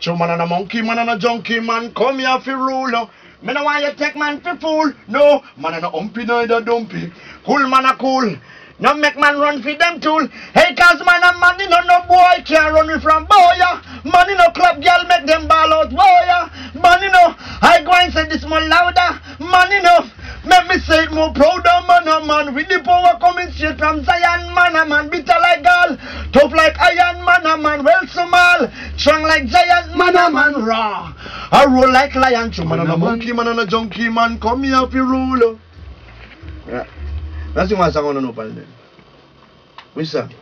True man and a monkey, man and a junkie, man, come here fi rule. oh. Me no want you take man fi fool. No, man and a humpy neither dumpy. Cool man a cool. No make man run for them tool. Hey, cause man and you know no boy can run me from boy. you know club girl make them ball out boy. you know I go and say this more louder. Man, no, make me say it more prouder. Man, a man with the power coming straight from Zion. Man, a man bitter like gall, tough like iron. Man, a man well small, strong like giant. Man, a man raw. I roll like a lion. True man and a monkey, man and a junkie, man. Come here if you oh. Yeah. That's the one song I want to know. Which song?